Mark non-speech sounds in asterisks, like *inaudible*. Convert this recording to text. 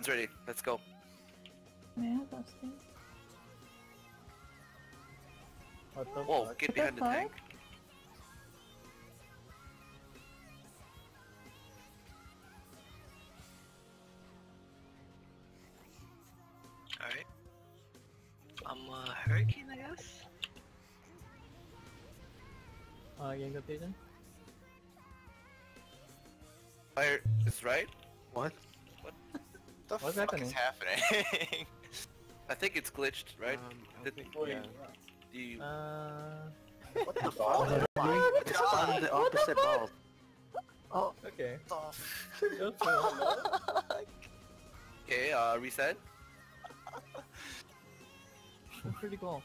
Everyone's ready. Let's go. May I have those things? What the Whoa, fuck? get behind the the tank. Alright. I'm a hurricane, I guess. Uh, game completion? Fire is right. What? What? The What's fuck happening? is *laughs* happening? I think it's glitched, right? Um, I Did- think- Oh, yeah. Do you... Uh, What the *laughs* Oh, fuck? It's on the opposite ball. Oh, okay. the f- Go for. Okay, uh, reset. *laughs* Pretty cool.